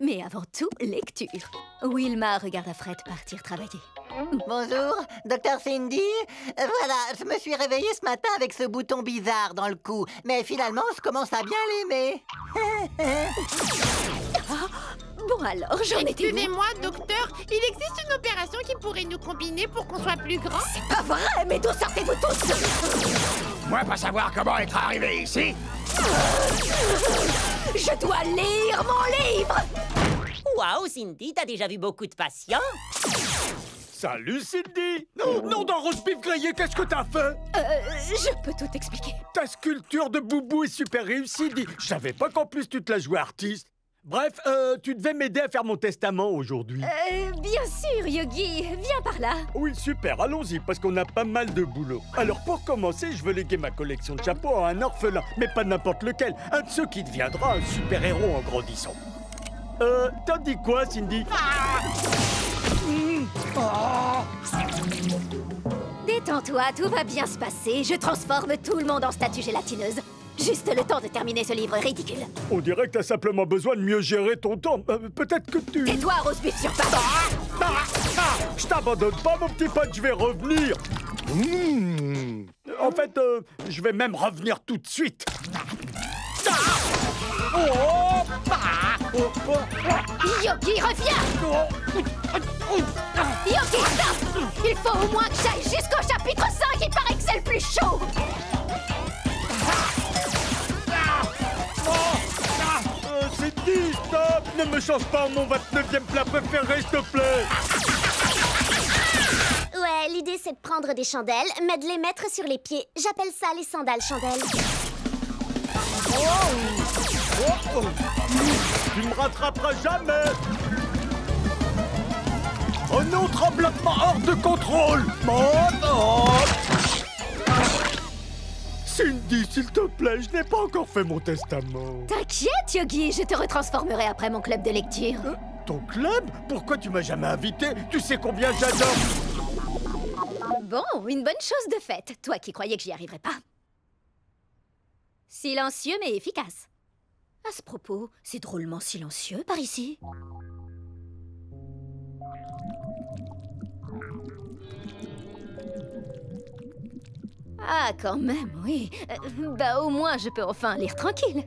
Mais avant tout, lecture. Wilma regarde Fred partir travailler. Bonjour, docteur Cindy. Voilà, je me suis réveillée ce matin avec ce bouton bizarre dans le cou, mais finalement, je commence à bien l'aimer. Bon alors, j'en étais Excusez-moi, docteur, il existe une opération qui pourrait nous combiner pour qu'on soit plus grand? C'est pas vrai, mais d'où sortez-vous tous? Moi, pas savoir comment être arrivé ici Je dois lire mon livre Waouh, Cindy, t'as déjà vu beaucoup de patients? Salut Cindy Non, non, dans Rose Beef grillé, qu'est-ce que t'as fait? Euh, je peux tout expliquer. Ta sculpture de boubou est super réussie, dis. Je savais pas qu'en plus tu te la jouais artiste. Bref, euh, tu devais m'aider à faire mon testament aujourd'hui. Euh, bien sûr, Yogi, viens par là. Oui, super, allons-y, parce qu'on a pas mal de boulot. Alors pour commencer, je veux léguer ma collection de chapeaux à un orphelin, mais pas n'importe lequel, un de ceux qui deviendra un super-héros en grandissant. Euh, t'as dit quoi, Cindy? Mmh. Oh. Détends-toi, tout va bien se passer. Je transforme tout le monde en statue gélatineuse. Juste le temps de terminer ce livre ridicule. On dirait que t'as simplement besoin de mieux gérer ton temps. Euh, Peut-être que tu... Tais-toi, Rosebif sur pattes Ah, ah, je t'abandonne pas, mon petit pote, je vais revenir. Mmh. En fait, euh, je vais même revenir tout de suite. Ah oh, ah, oh, oh, Yogi, reviens oh. Yogi, stop Il faut au moins que j'aille jusqu'au chapitre Ne me change pas en mon 29e plat préféré, s'il te plaît Ouais, l'idée c'est de prendre des chandelles, mais de les mettre sur les pieds. J'appelle ça les sandales chandelles. Oh, oh. Tu me rattraperas jamais Un autre enveloppement hors de contrôle Oh, oh. S'il te plaît, je n'ai pas encore fait mon testament. T'inquiète, Yogi, je te retransformerai après mon club de lecture. Euh, ton club? Pourquoi tu m'as jamais invité? Tu sais combien j'adore Bon, une bonne chose de faite, toi qui croyais que j'y arriverais pas. Silencieux mais efficace. À ce propos, c'est drôlement silencieux par ici. Ah, quand même, oui. Euh, bah, au moins, je peux enfin lire tranquille.